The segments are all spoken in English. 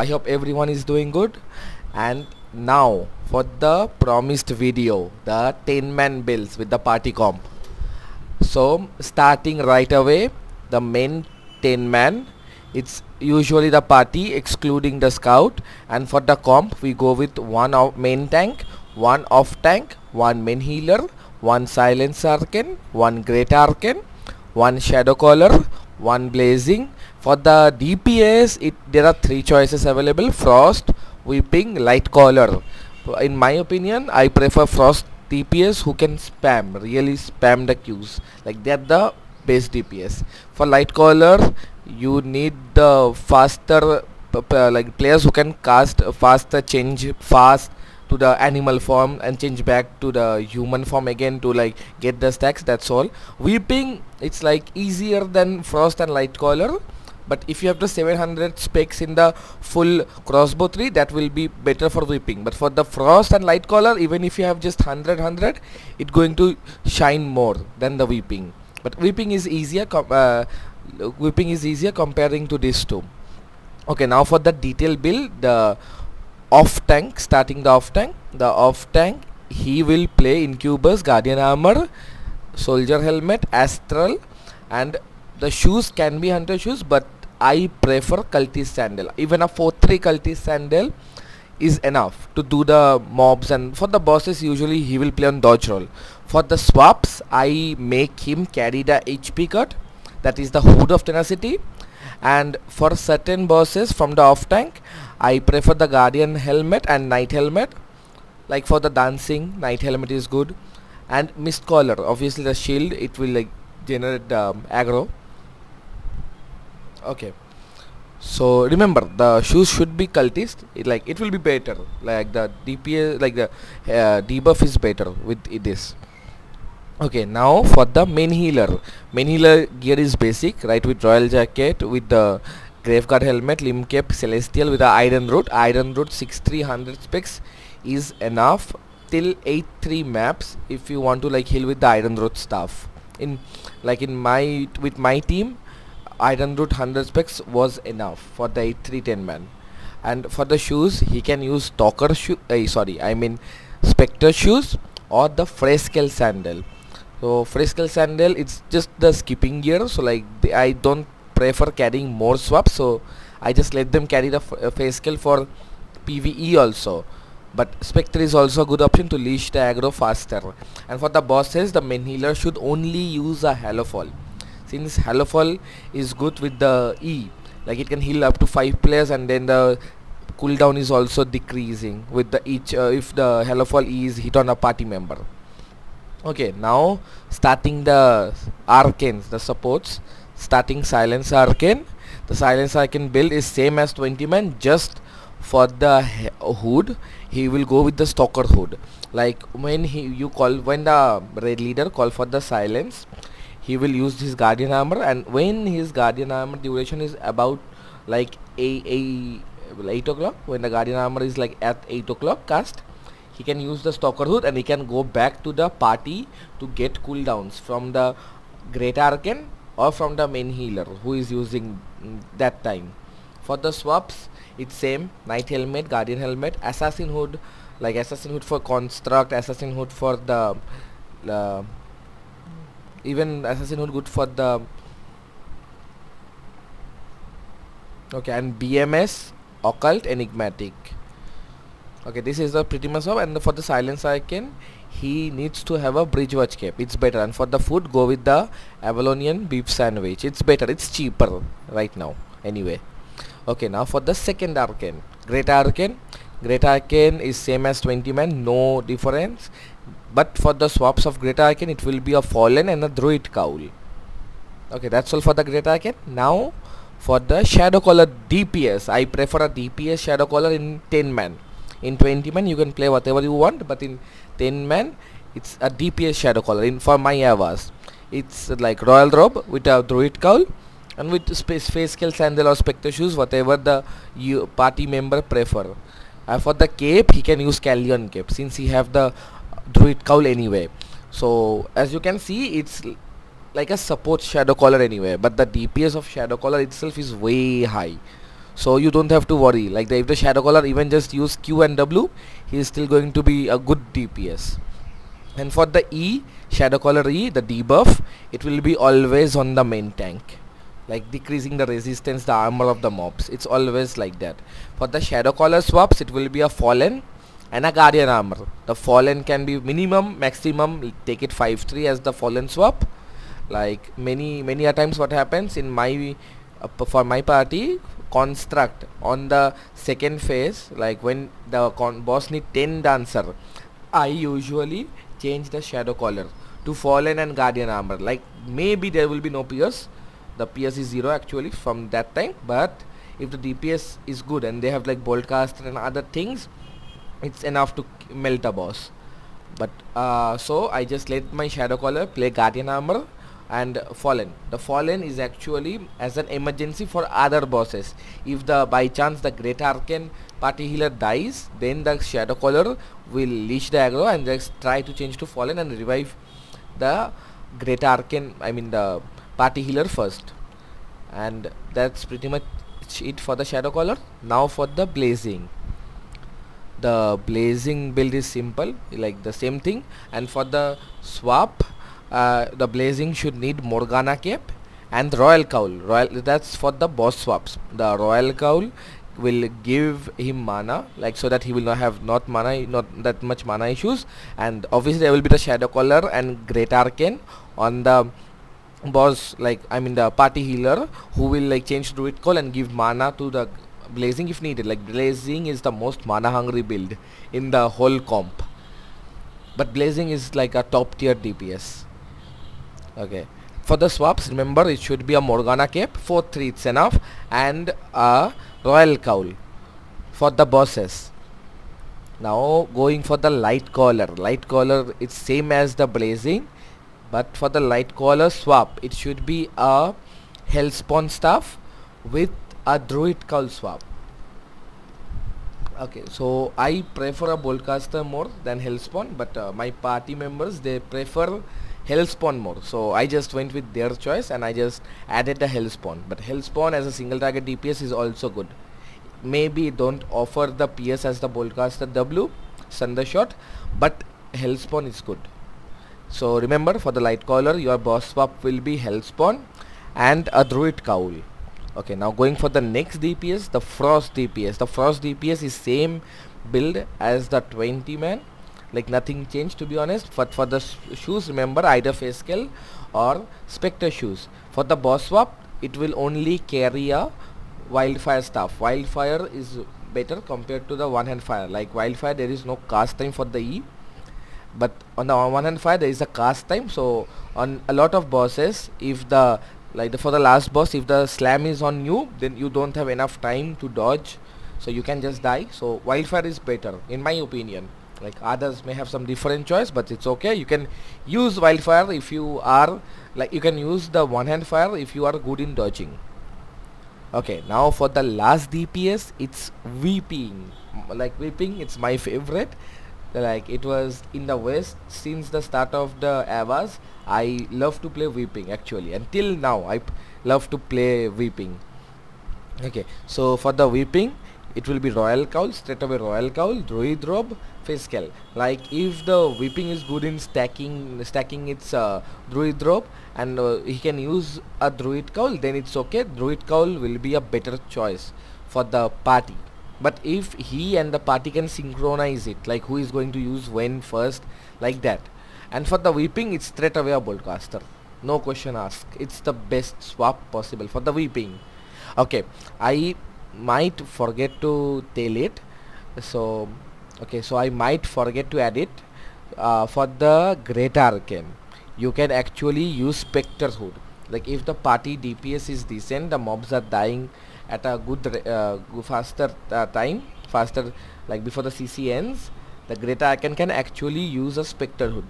I hope everyone is doing good. And now for the promised video the 10 man builds with the party comp. So starting right away the main 10 man it's usually the party excluding the scout. And for the comp we go with one of main tank one off tank one main healer one silence arcane one great arcane one shadow caller one blazing for the DPS it there are three choices available. Frost weeping light caller. In my opinion I prefer frost DPS who can spam really spam the queues. Like they're the base DPS for light caller you need the faster like players who can cast faster change fast to the animal form and change back to the human form again to like get the stacks that's all. Weeping it's like easier than frost and light caller but if you have the 700 specs in the full crossbow tree that will be better for weeping but for the frost and light caller even if you have just 100 100 it's going to shine more than the weeping but weeping is easier uh, weeping is easier comparing to these two. Okay now for the detail build the off tank starting the off tank. The off tank he will play incubus guardian armor soldier helmet astral and the shoes can be hunter shoes but I prefer cultist sandal. Even a 4-3 cultist sandal is enough to do the mobs. And for the bosses usually he will play on dodge roll. For the swaps I make him carry the HP cut that is the hood of tenacity. And for certain bosses from the off tank I prefer the guardian helmet and knight helmet. Like for the dancing knight helmet is good. And mist collar obviously the shield it will like generate um, aggro okay. So remember the shoes should be cultist. It like it will be better. Like the DPS like the uh, debuff is better with this okay now for the main healer. Main healer gear is basic right with royal jacket with the graveguard helmet limb cape celestial with the iron root. Iron root 6300 specs is enough till 8-3 maps if you want to like heal with the iron root stuff. In like in my with my team iron root 100 specs was enough for the 8310 man. And for the shoes he can use stalker shoe uh, sorry I mean spectre shoes or the feyscale sandal. So feyscale sandal it's just the skipping gear so like the, I don't prefer carrying more swaps so I just let them carry the uh, for PvE also. But Spectre is also a good option to leash the aggro faster. And for the bosses the main healer should only use a Hallowfall since Hallowfall is good with the E like it can heal up to 5 players and then the cooldown is also decreasing with the each uh, if the Hallowfall E is hit on a party member. Okay now starting the arcanes the supports starting silence arcane. The silence arcane build is same as 20 man just for the hood he will go with the stalker hood. Like when he you call when the raid leader call for the silence he will use his guardian armor and when his guardian armor duration is about like a, a 8 o'clock when the guardian armor is like at 8 o'clock cast he can use the stalker hood and he can go back to the party to get cooldowns from the great arcane or from the main healer who is using that time. For the swaps it's same knight helmet guardian helmet assassin hood like assassin hood for construct assassin hood for the uh, even assassinhood good for the okay and bms occult enigmatic. Okay this is the pretty much of and for the silence icon he needs to have a Bridgewatch cap it's better. And for the food go with the avalonian beef sandwich. It's better. It's cheaper right now. Anyway. Okay now for the second arcane. Great arcane. Great arcane is same as 20 man. No difference but for the swaps of great arcane it will be a fallen and a druid cowl okay that's all for the great arcane now for the shadow caller dps i prefer a dps shadow caller in 10 man. In 20 man you can play whatever you want but in 10 man it's a dps shadow caller. In for my avars it's like royal robe with a druid cowl and with space feyscale sandal or spectre shoes whatever the you party member prefer. Uh, for the cape he can use Caerleon cape. Since he have the druid cowl anyway so as you can see it's like a support shadow caller anyway but the DPS of shadow caller itself is way high. So you don't have to worry. Like the, if the shadow caller even just use q and w he is still going to be a good dps and for the e shadow caller e the debuff it will be always on the main tank. Like decreasing the resistance the armor of the mobs. It's always like that. For the shadow caller swaps it will be a fallen and a guardian armor. The fallen can be minimum maximum take it 5-3 as the fallen swap. Like many many a times what happens in my uh, for my party construct on the second phase like when the boss need 10 dancer I usually change the shadow caller to fallen and guardian armor. Like maybe there will be no pierce the PS is 0 actually from that time but if the DPS is good and they have like bolt caster and other things it's enough to melt a boss. But uh, so I just let my shadow caller play guardian armor and fallen. The fallen is actually as an emergency for other bosses. If the by chance the great arcane party healer dies then the shadow caller will leash the aggro and just try to change to fallen and revive the great arcane I mean the party healer first. And that's pretty much it for the shadow caller. Now for the blazing the blazing build is simple like the same thing. And for the swap uh, the blazing should need Morgana cape and royal cowl royal that's for the boss swaps. The royal cowl will give him mana like so that he will not have not mana not that much mana issues. And obviously there will be the shadow caller and great arcane on the boss like I mean the party healer who will like change druid cowl and give mana to the blazing if needed. Like blazing is the most mana hungry build in the whole comp. But blazing is like a top tier DPS okay. For the swaps remember it should be a Morgana cape 4-3 it's enough and a Royal Cowl for the bosses. Now going for the light caller light caller it's same as the blazing but for the light caller swap it should be a hellspawn staff with a druid Cowl swap okay so I prefer a boltcaster more than hellspawn but uh, my party members they prefer Hellspawn more. So I just went with their choice and I just added the Hellspawn. But Hellspawn as a single target DPS is also good. Maybe don't offer the PS as the Boltcaster W, Thundershot, but Hellspawn is good. So remember for the light caller your boss swap will be Hellspawn and a Druid Cowl. Okay now going for the next DPS the Frost DPS. The Frost DPS is same build as the 20 man. Like nothing changed to be honest. But for the shoes remember either feyscale or spectre shoes. For the boss swap it will only carry a wildfire staff. Wildfire is better compared to the one hand fire. Like wildfire there is no cast time for the E. But on the one hand fire there is a cast time. So on a lot of bosses if the like the, for the last boss if the slam is on you then you don't have enough time to dodge. So you can just die. So wildfire is better in my opinion. Like others may have some different choice but it's okay. You can use wildfire if you are like you can use the one hand fire if you are good in dodging. Okay now for the last dps it's weeping like weeping it's my favorite like it was in the west since the start of the avas i love to play weeping actually until now i love to play weeping okay so for the weeping it will be royal cowl straight away royal cowl druid robe Feyscale. Like if the weeping is good in stacking stacking its uh, druid robe and uh, he can use a druid cowl then it's okay. Druid cowl will be a better choice for the party. But if he and the party can synchronize it like who is going to use when first like that. And for the weeping it's straight away a boltcaster. No question asked. It's the best swap possible for the weeping. Okay, I might forget to tell it. So okay so I might forget to add it uh, for the great arcane you can actually use specter hood like if the party DPS is decent the mobs are dying at a good uh, faster uh, time faster like before the CC ends the great arcane can actually use a specter hood.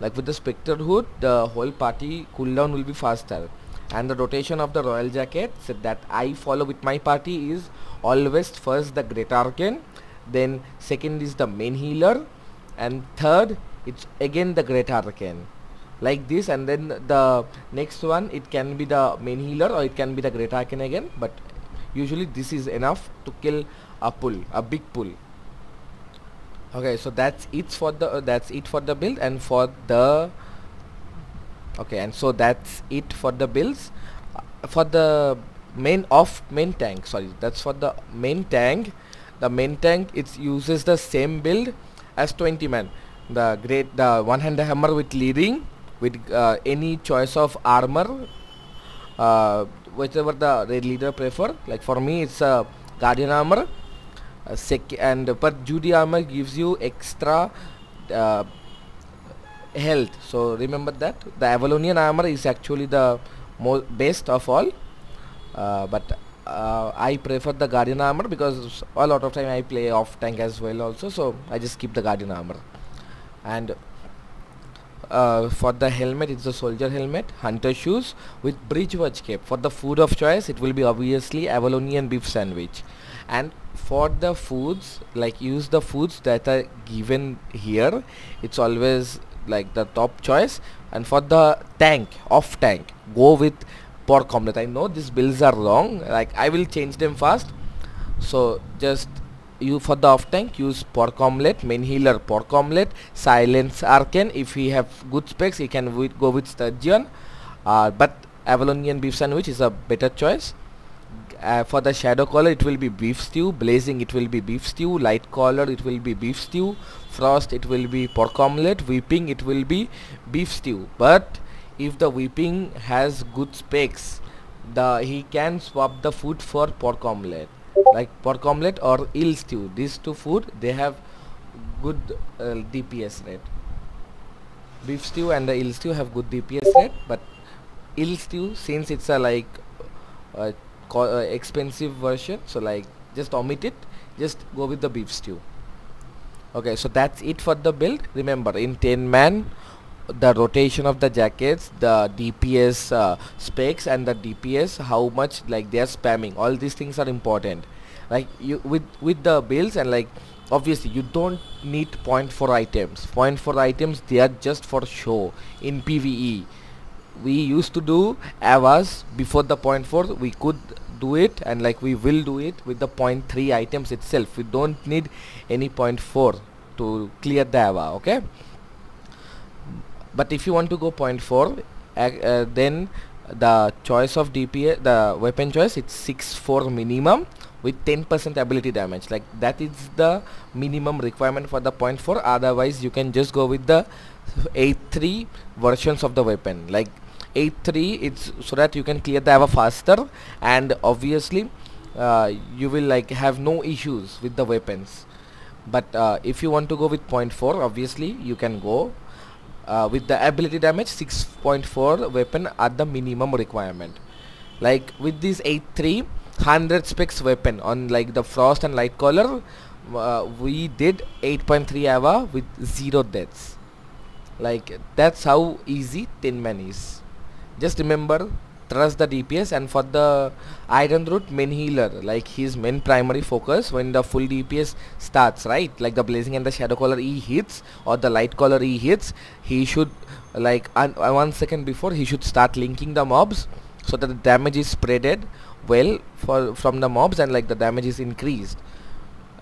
Like with the specter hood the whole party cooldown will be faster. And the rotation of the royal jacket so that I follow with my party is always first the great arcane then second is the main healer and third it's again the great arcane like this and then the next one it can be the main healer or it can be the great arcane again but usually this is enough to kill a pull a big pull. Okay so that's it for the uh, that's it for the build and for the okay and so that's it for the builds. Uh, for the main off main tank sorry that's for the main tank. The main tank it uses the same build as 20 man. The great the one hand hammer with leading with uh, any choice of armor uh, whichever the leader prefer like for me it's a guardian armor. Uh, sec and but Judy armor gives you extra uh, health. So remember that. The Avalonian armor is actually the most best of all. Uh, but uh, I prefer the guardian armor because a lot of time I play off tank as well also. So I just keep the guardian armor. And uh, for the helmet it's a soldier helmet hunter shoes with Bridgewatch cape. For the food of choice it will be obviously avalonian beef sandwich. And for the foods like use the foods that are given here. It's always like the top choice. And for the tank off tank go with pork omelette. I know these bills are wrong like i will change them fast. So just you for the off tank use pork omelette main healer pork omelette silence arcane. If he have good specs he can go with sturgeon. Uh, but avalonian beef sandwich is a better choice. Uh, for the shadow caller it will be beef stew. Blazing it will be beef stew. Light caller it will be beef stew. Frost it will be pork omelette. Weeping it will be beef stew. But if the weeping has good specs the he can swap the food for pork omelette like pork omelette or eel stew. These two food they have good uh, DPS rate. Beef stew and the eel stew have good DPS rate but eel stew since it's a like uh, uh, expensive version so like just omit it just go with the beef stew. Okay so that's it for the build. Remember in 10 man the rotation of the jackets the dps uh, specs and the dps how much like they are spamming. All these things are important. Like you with with the builds and like obviously you don't need point for items. Point for items they are just for show in pve we used to do avas before the point 4 we could do it and like we will do it with the point 3 items itself. We don't need any point 4 to clear the ava okay but if you want to go 0.4 uh, then the choice of DPA the weapon choice it's 6-4 minimum with 10% ability damage. Like that is the minimum requirement for the 0.4 otherwise you can just go with the 8-3 versions of the weapon. Like 8-3 it's so that you can clear the ava faster. And obviously uh, you will like have no issues with the weapons. But uh, if you want to go with 0.4 obviously you can go uh, with the ability damage 6.4 weapon at the minimum requirement. Like with this 8.3 100 specs weapon on like the frost and light caller uh, we did 8.3 ava with zero deaths. Like that's how easy 10 man is. Just remember trust the DPS and for the Iron Root main healer. Like his main primary focus when the full DPS starts right? Like the blazing and the shadow caller he hits or the light caller he hits he should like uh, one second before he should start linking the mobs so that the damage is spreaded well for from the mobs and like the damage is increased.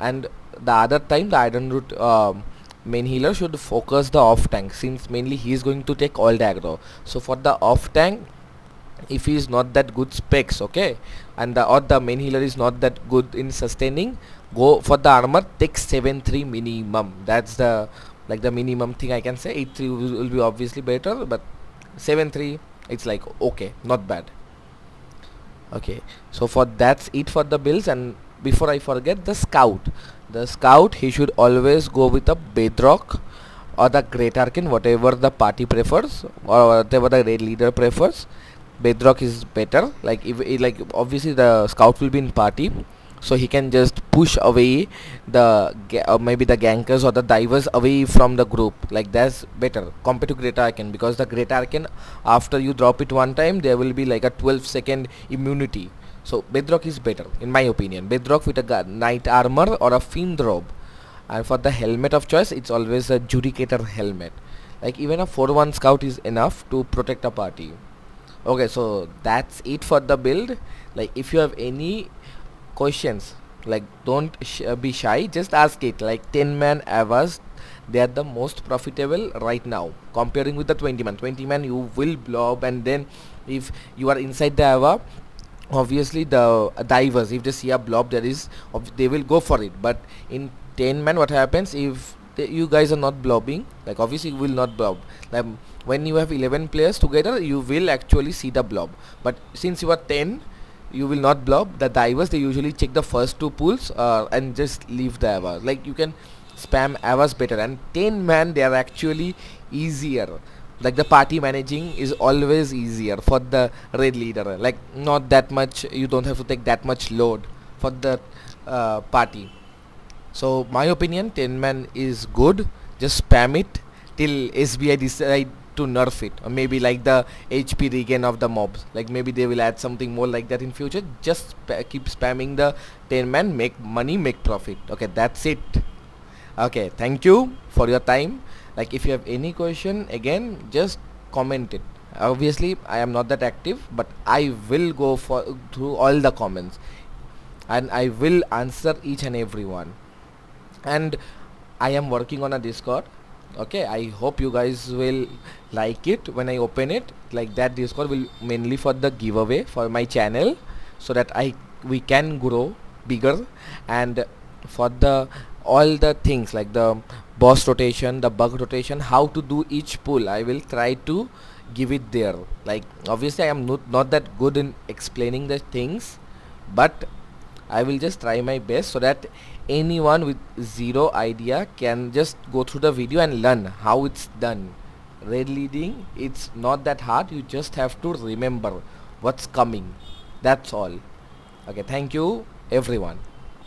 And the other time the Iron Root um, main healer should focus the off tank since mainly he is going to take all the aggro. So for the off tank if he is not that good specs okay? And the or the main healer is not that good in sustaining go for the armor take 7-3 minimum. That's the like the minimum thing I can say. 8-3 will, be obviously better but 7-3 it's like okay not bad. Okay so for that's it for the builds. And before I forget the scout. The scout he should always go with a bedrock or the great arcane whatever the party prefers or whatever the raid leader prefers bedrock is better. Like if eh, like obviously the scout will be in party so he can just push away the or uh, maybe the gankers or the divers away from the group. Like that's better. Compared to great arcane because the great arcane after you drop it one time there will be like a 12 second immunity. So bedrock is better in my opinion. Bedrock with a knight armor or a fiend robe. And for the helmet of choice it's always a judicator helmet. Like even a 4-1 scout is enough to protect a party okay so that's it for the build. Like if you have any questions like don't sh uh, be shy. Just ask it. Like 10 man hours they are the most profitable right now. Comparing with the 20 man. 20 man you will blob and then if you are inside the hour obviously the divers if they see a blob there is they will go for it. But in 10 man what happens? If you guys are not blobbing like obviously you will not blob like when you have 11 players together you will actually see the blob. But since you are 10 you will not blob. The divers they usually check the first two pools uh, and just leave the ava like you can spam avas better. And 10 man they are actually easier. Like the party managing is always easier for the raid leader. Like not that much you don't have to take that much load for the uh, party. So my opinion 10 man is good. Just spam it till SBI decide to nerf it. Or maybe like the HP regen of the mobs. Like maybe they will add something more like that in future. Just sp keep spamming the 10 man make money make profit. Okay that's it. Okay thank you for your time. Like if you have any question again just comment it. Obviously I am not that active but I will go for through all the comments. And I will answer each and every one. And I am working on a discord okay I hope you guys will like it. When I open it like that discord will mainly for the giveaway for my channel so that I we can grow bigger. And for the all the things like the boss rotation the bug rotation how to do each pull I will try to give it there. Like obviously I am not, not that good in explaining the things but I will just try my best so that anyone with zero idea can just go through the video and learn how it's done. Raid leading it's not that hard. You just have to remember what's coming. That's all. Okay thank you everyone